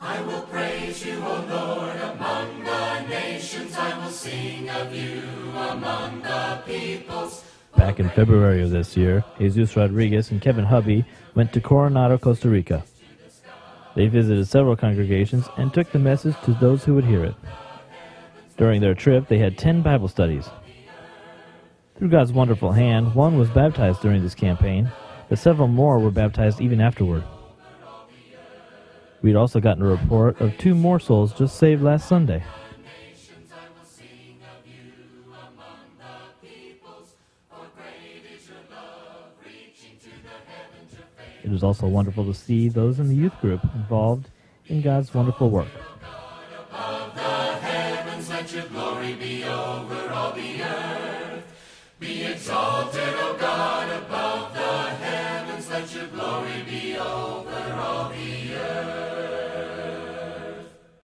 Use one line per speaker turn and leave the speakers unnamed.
I will praise you, O Lord, among the nations. I will sing of you among the peoples.
Back in February of this year, Jesus Rodriguez and Kevin Hubby went to Coronado, Costa Rica. They visited several congregations and took the message to those who would hear it. During their trip, they had 10 Bible studies. Through God's wonderful hand, one was baptized during this campaign, but several more were baptized even afterward. We'd also gotten a report of two more souls just saved last Sunday. It was also wonderful to see those in the youth group involved in God's wonderful work.
Exalted, O God, above the heavens, let your glory be over all.